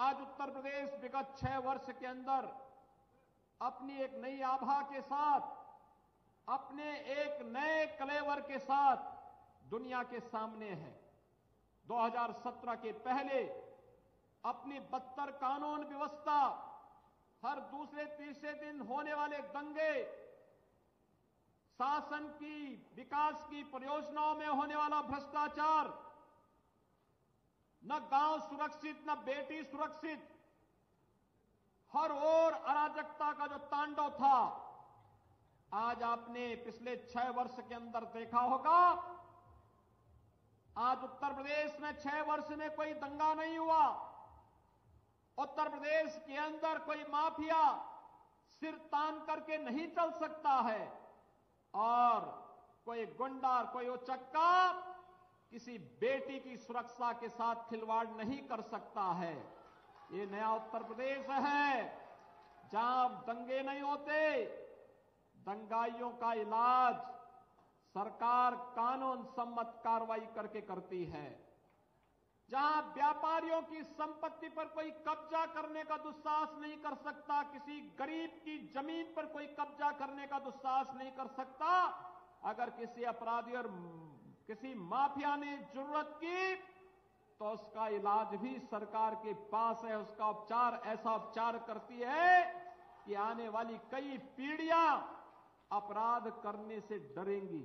आज उत्तर प्रदेश विगत छह वर्ष के अंदर अपनी एक नई आभा के साथ, अपने एक नए कलेवर के साथ दुनिया के सामने है। 2017 के पहले अपनी बदतर कानून व्यवस्था, हर दूसरे तीसरे दिन होने वाले दंगे, शासन की विकास की परियोजनाओं में होने वाला भ्रष्टाचार न गाँव सुरक्षित, न बेटी सुरक्षित। हर ओर अराजकता का जो तांडव था, आज आपने पिछले छह वर्ष के अंदर देखा होगा। आज उत्तर प्रदेश में छह वर्ष में कोई दंगा नहीं हुआ। उत्तर प्रदेश के अंदर कोई माफिया सिर तान करके नहीं चल सकता है। और कोई गुंडा कोई उचक्का किसी बेटी की सुरक्षा के साथ खिलवाड़ नहीं कर सकता है। ये नया उत्तर प्रदेश है। जहाँ दंगे नहीं होते, दंगाइयों का इलाज सरकार कानून सम्मत कार्रवाई करके करती है। जहाँ व्यापारियों की संपत्ति पर कोई कब्जा करने का दुस्साहस नहीं कर सकता, किसी गरीब की ज़मीन पर कोई कब्जा करने का दुस्साहस नहीं कर सकता, अगर किसी अपराधी और किसी माफिया ने ज़रूरत की तो उसका इलाज भी सरकार के पास है। उसका उपचार, ऐसा उपचार करती है कि आने वाली कई पीढ़ियाँ अपराध करने से डरेंगी।